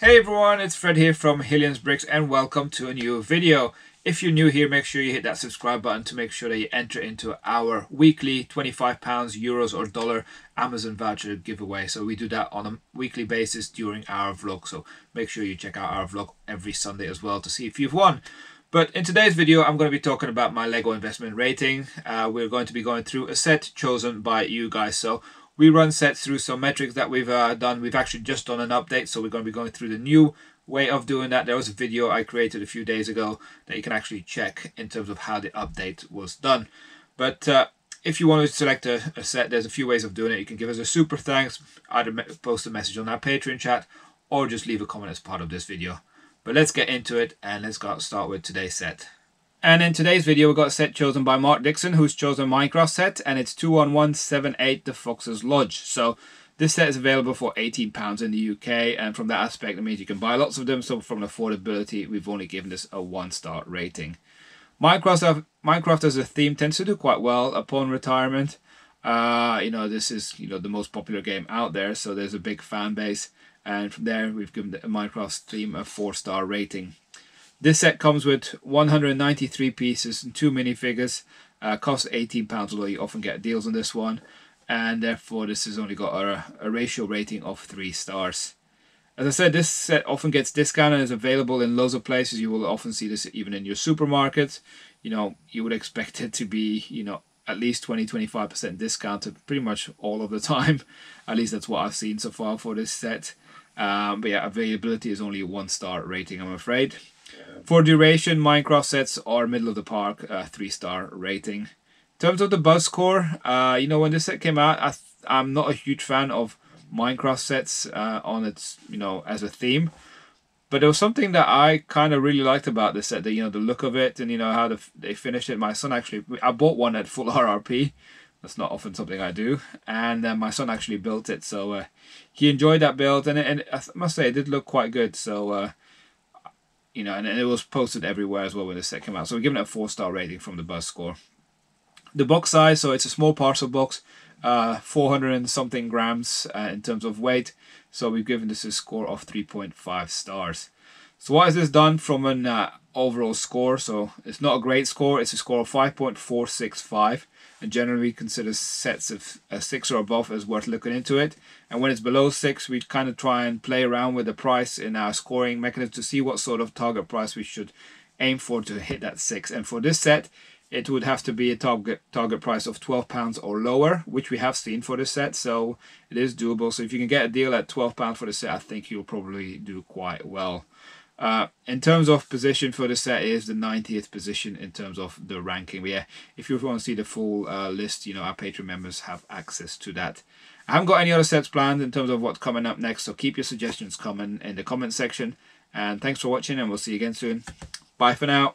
Hey everyone, it's Fred here from Hillians Bricks and welcome to a new video. If you're new here, make sure you hit that subscribe button to make sure that you enter into our weekly £25, euros or dollar Amazon voucher giveaway. So we do that on a weekly basis during our vlog. So make sure you check out our vlog every Sunday as well to see if you've won. But in today's video, I'm going to be talking about my Lego investment rating. Uh, we're going to be going through a set chosen by you guys. So we run sets through some metrics that we've uh, done. We've actually just done an update, so we're going to be going through the new way of doing that. There was a video I created a few days ago that you can actually check in terms of how the update was done. But uh, if you want to select a, a, set, there's a few ways of doing it. You can give us a super thanks, either post a message on our Patreon chat, or just leave a comment as part of this video. But let's get into it and let's start with today's set. And in today's video, we've got a set chosen by Mark Dixon, who's chosen Minecraft set, and it's 21178 The Fox's Lodge. So this set is available for £18 in the UK, and from that aspect, it means you can buy lots of them. So from affordability, we've only given this a one-star rating. Minecraft, Minecraft as a theme tends to do quite well upon retirement. Uh, you know, this is you know the most popular game out there, so there's a big fan base. And from there, we've given the Minecraft theme a four-star rating. This set comes with 193 pieces and two minifigures. Uh, costs £18, although you often get deals on this one. And therefore, this has only got a, a ratio rating of 3 stars. As I said, this set often gets discounted and is available in loads of places. You will often see this even in your supermarket. You know, you would expect it to be, you know, at least 20-25% discounted pretty much all of the time. At least that's what I've seen so far for this set. Um, but yeah, availability is only one star rating, I'm afraid. For duration, Minecraft sets are middle of the park, uh, three star rating. In terms of the buzz score, uh, you know, when this set came out, I am not a huge fan of Minecraft sets uh, on its, you know, as a theme. But there was something that I kind of really liked about this set, the, you know, the look of it and, you know, how the, they finished it. My son actually, I bought one at full RRP. That's not often something I do. And uh, my son actually built it. So uh, he enjoyed that build. And, and I must say, it did look quite good. So uh, you know, and, and, it was posted everywhere as well when the set came out. So we're giving it a four star rating from the Buzz score. The box size, so it's a small parcel box, uh, 400 and something grams uh, in terms of weight. So we've given this a score of 3.5 stars. So what is this done from an uh, overall score? So it's not a great score. It's a score of 5.465 and generally we consider sets of a 6 or above as worth looking into it. And when it's below 6, we kind of try and play around with the price in our scoring mechanism to see what sort of target price we should aim for to hit that 6. And for this set, it would have to be a target target price of 12 pounds or lower which we have seen for this set so it is doable so if you can get a deal at 12 pounds for the set i think you'll probably do quite well uh, in terms of position for the set is the 90th position in terms of the ranking. But yeah, if you want to see the full uh, list, you know, our Patreon members have access to that. I haven't got any other sets planned in terms of what's coming up next, so keep your suggestions coming in the comment section. And thanks for watching, and we'll see you again soon. Bye for now.